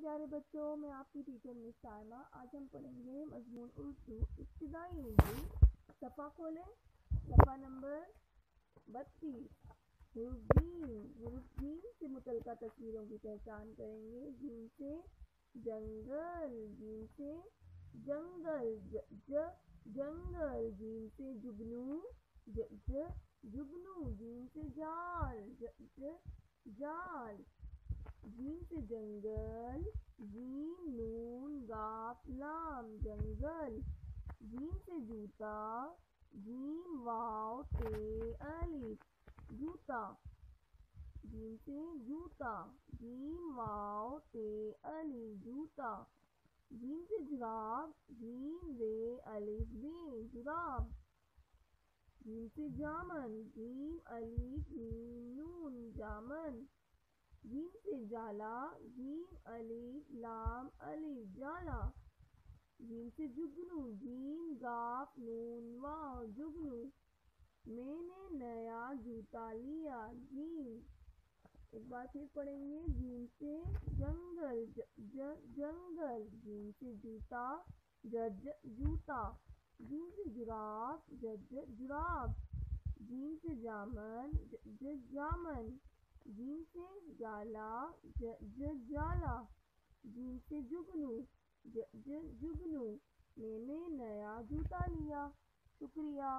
پیارے بچوں، میں آپ کی ٹیچر مس سائمہ آج ہم پڑھیں گے مضمون اردو. ابتدائی اردو صفحہ کھولیں. صفحہ نمبر بتیس. حروف جیم حروف جیم سے متعلقہ تصویروں کی پہچان کریں گے. جیم سے جنگل جیم سے جنگل، ج جنگل. جیم سے جگنو، ج جگنو. جیم سے جال ج، جال. جیم سے جنگل جیم نون، گاپ، لام، جنگل۔ جیم سے جوتا جیم واو تے الف جوتا۔ جیم سے جوتا جیم واو تے الف جوتا۔ جیم سے جراب جیم وے الف بے جراب جیم سے جامن جیم الف جیم نون، جامن۔ جیم سے جالا جیم الف لام الف جالا۔ جیم سے جگنو جیم گاف، نون، واو، جگنو۔ میں نے نیا جوتا لیا جیم ایک بار پھر پڑھیں گے جیم سے جنگل جنگل۔ جیم سے جوتا جج جوتا۔ جیم سے جراب جج جراب۔ جیم سے جامن جامن۔ جیم سے جالا۔ جالا جیم سے جگنو جگنو۔ میں نے نیا جوتا لیا شکریہ۔